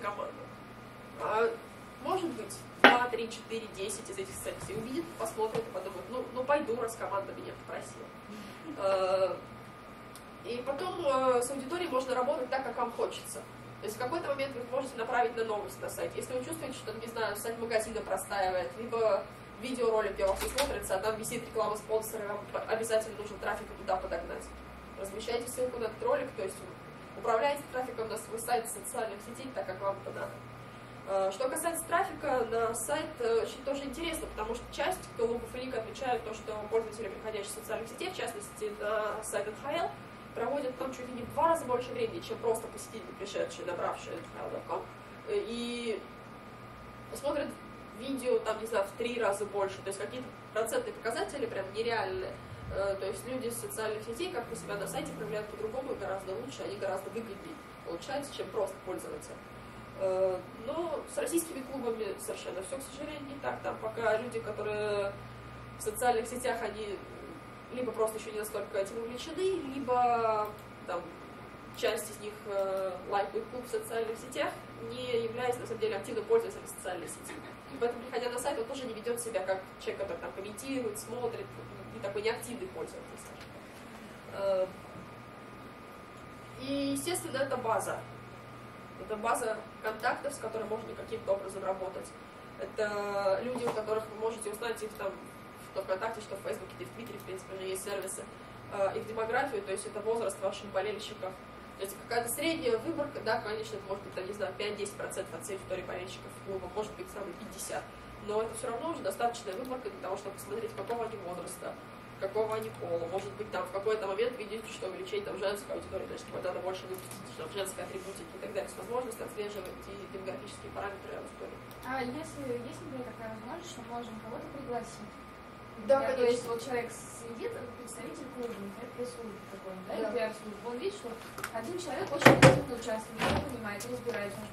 команда. А, может быть, 2, 3, 4, 10 из этих сетей увидит, посмотрит и подумает, ну, ну пойду, раз команда меня попросила. А, и потом э, с аудиторией можно работать так, как вам хочется. То есть в какой-то момент вы можете направить на новость на сайт. Если вы чувствуете, что, не знаю, сайт магазина простаивает, либо видеоролики у вас не смотрятся, а там висит реклама спонсора, вам обязательно нужно трафик туда подогнать. Размещайте ссылку на этот ролик, то есть управляйте трафиком на свой сайт социальных сетей так, как вам это надо. А, что касается трафика на сайт, э, очень тоже интересно, потому что часть клубов лик отвечают то, что пользователи, приходящие в социальных сетей, в частности на сайт NHL, проводят там чуть ли не в два раза больше времени, чем просто посетители, пришедшие, набравшие NHL.com, и смотрят видео, там, не знаю, в три раза больше, то есть какие-то процентные показатели прям нереальные. Э, то есть люди из социальных сетей как-то себя на сайте проявляют по-другому, гораздо лучше, они гораздо выгоднее получаются, чем просто пользоваться. Э, но с российскими клубами совершенно все, к сожалению, не так. Там пока люди, которые в социальных сетях, они либо просто еще не настолько этим увлечены, либо там, часть из них э, лайкают клуб в социальных сетях, не являясь на самом деле активным пользователем социальной сети. И поэтому, приходя на сайт, он тоже не ведет себя как человек, который там комментирует, смотрит, не такой неактивный пользователь, скажем. Э, и, естественно, это база. Это база контактов, с которой можно каким-то образом работать. Это люди, у которых вы можете узнать их там что ВКонтакте, что в Фейсбуке, и в Твиттере, в принципе, уже есть сервисы, э, их демографию, то есть это возраст ваших болельщиков. То есть какая-то средняя выборка, да, конечно, это может быть, там, не знаю, 5-10% от всей истории болельщиков клуба, может быть, самый 50%. Но это все равно уже достаточная выборка для того, чтобы посмотреть, какого они возраста, какого они пола. Может быть, там в какой-то момент видите, что увеличение там женской аудитории, значит, вот надо больше выпустить что женской атрибутики и так далее. С возможностью отслеживать и демографические параметры аудитории. А если есть, например, такая возможность, что можем кого-то пригласить? Да, конечно. То есть вот человек сидит, представитель клуба, например, присутствует такой, да, Да. например, службы. он видит, что один человек очень активно участвует, не понимает, он же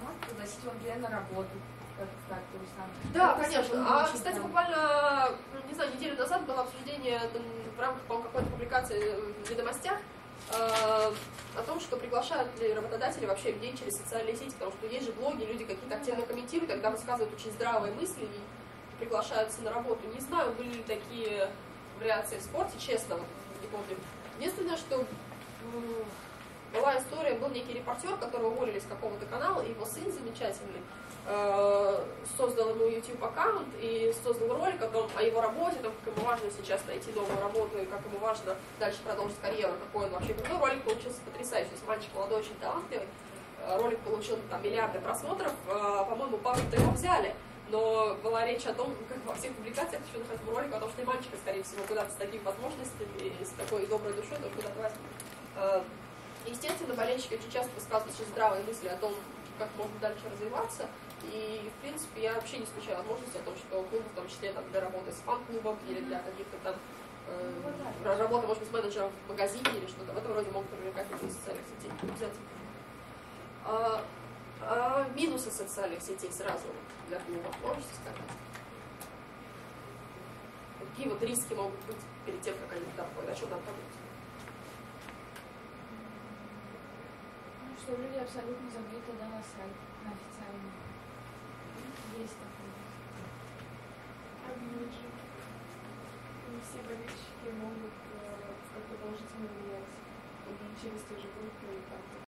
может пригласить его, например, на работу. Как, так, то есть, там, Да, конечно. А, кстати, там. буквально, ну, не знаю, неделю назад было обсуждение в рамках, какой-то публикации в ведомостях э, о том, что приглашают ли работодатели вообще людей через социальные сети, потому что есть же блоги, люди какие-то активно комментируют, тогда высказывают очень здравые мысли и приглашаются на работу. Не знаю, были ли такие вариации в спорте, честно, не помню. Единственное, что была история, был некий репортер, которого уволили с какого-то канала, и его сын замечательный э, создал ему YouTube аккаунт и создал ролик о том, о его работе, о том, как ему важно сейчас найти новую работу и как ему важно дальше продолжить карьеру, какой он вообще крутой. Ролик получился потрясающий, мальчик молодой, очень талантливый. Э, Ролик получил там миллиарды просмотров, э, по-моему, пару-то его взяли. Но была речь о том, как во всех публикациях еще находится ролик о том, что и мальчика, скорее всего, куда-то с такими возможностями с такой доброй душой тоже куда-то возьмут. Э, Естественно, болельщики очень часто высказывают очень здравые мысли о том, как можно дальше развиваться. И, в принципе, я вообще не исключаю возможности о том, что клуб, в том числе там, для работы с фан-клубом или для каких-то там э, работы, может быть, с менеджером в магазине или что-то в этом роде могут привлекать людей из социальных сетей. Обязательно. А, а минусы социальных сетей сразу для клуба можете сказать? Какие вот риски могут быть перед тем, как они? О чем нам подумать? Ну, что люди абсолютно забьют туда на сайт, на официальный. Есть такое. Не все болельщики могут э, как-то положительно влиять через те же группы и как-то